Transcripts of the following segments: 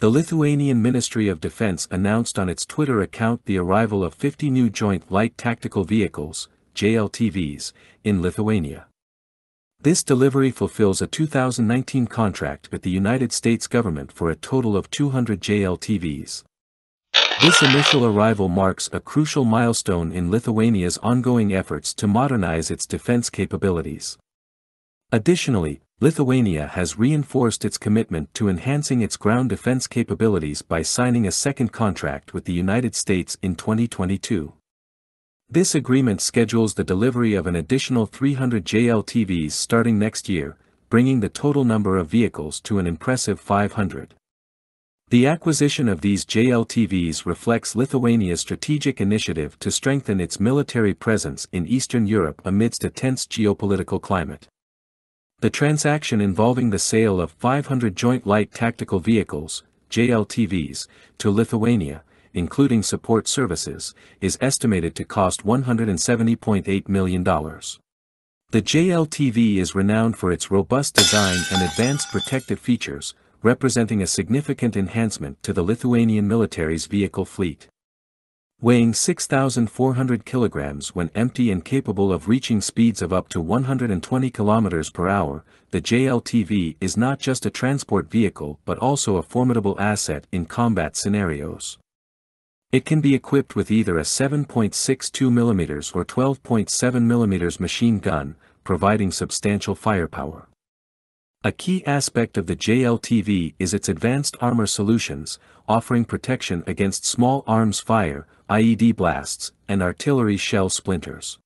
The Lithuanian Ministry of Defense announced on its Twitter account the arrival of 50 new Joint Light Tactical Vehicles, JLTVs, in Lithuania. This delivery fulfills a 2019 contract with the United States government for a total of 200 JLTVs. This initial arrival marks a crucial milestone in Lithuania's ongoing efforts to modernize its defense capabilities. Additionally, Lithuania has reinforced its commitment to enhancing its ground defense capabilities by signing a second contract with the United States in 2022. This agreement schedules the delivery of an additional 300 JLTVs starting next year, bringing the total number of vehicles to an impressive 500. The acquisition of these JLTVs reflects Lithuania's strategic initiative to strengthen its military presence in Eastern Europe amidst a tense geopolitical climate. The transaction involving the sale of 500 Joint Light Tactical Vehicles, JLTVs, to Lithuania, including support services, is estimated to cost $170.8 million. The JLTV is renowned for its robust design and advanced protective features, representing a significant enhancement to the Lithuanian military's vehicle fleet. Weighing 6,400 kilograms when empty and capable of reaching speeds of up to 120 kilometers per hour, the JLTV is not just a transport vehicle but also a formidable asset in combat scenarios. It can be equipped with either a 7.62mm or 12.7mm machine gun, providing substantial firepower. A key aspect of the JLTV is its advanced armor solutions, offering protection against small arms fire, IED blasts, and artillery shell splinters.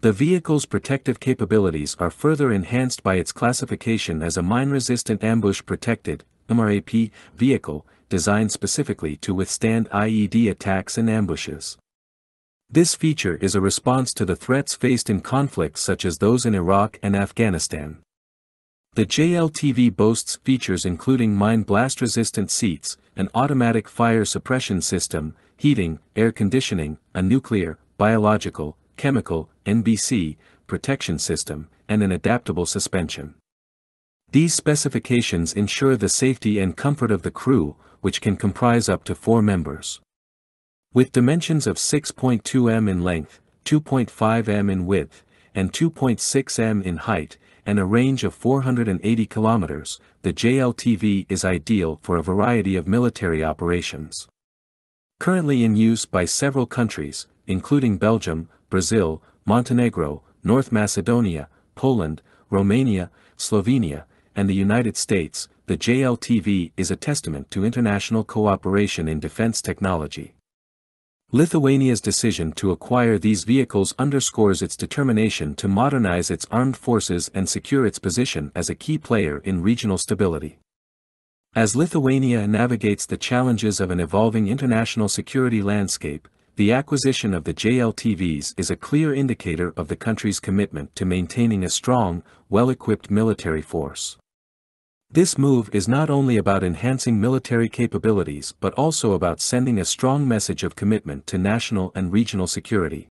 The vehicle's protective capabilities are further enhanced by its classification as a mine-resistant ambush-protected MRAP vehicle, designed specifically to withstand IED attacks and ambushes. This feature is a response to the threats faced in conflicts such as those in Iraq and Afghanistan. The JLTV boasts features including mine blast-resistant seats, an automatic fire suppression system, heating, air conditioning, a nuclear, biological, chemical, NBC, protection system, and an adaptable suspension. These specifications ensure the safety and comfort of the crew, which can comprise up to four members. With dimensions of 6.2 m in length, 2.5 m in width, and 2.6 m in height, and a range of 480 kilometers, the JLTV is ideal for a variety of military operations. Currently in use by several countries, including Belgium, Brazil, Montenegro, North Macedonia, Poland, Romania, Slovenia, and the United States, the JLTV is a testament to international cooperation in defense technology. Lithuania's decision to acquire these vehicles underscores its determination to modernize its armed forces and secure its position as a key player in regional stability. As Lithuania navigates the challenges of an evolving international security landscape, the acquisition of the JLTVs is a clear indicator of the country's commitment to maintaining a strong, well-equipped military force. This move is not only about enhancing military capabilities but also about sending a strong message of commitment to national and regional security.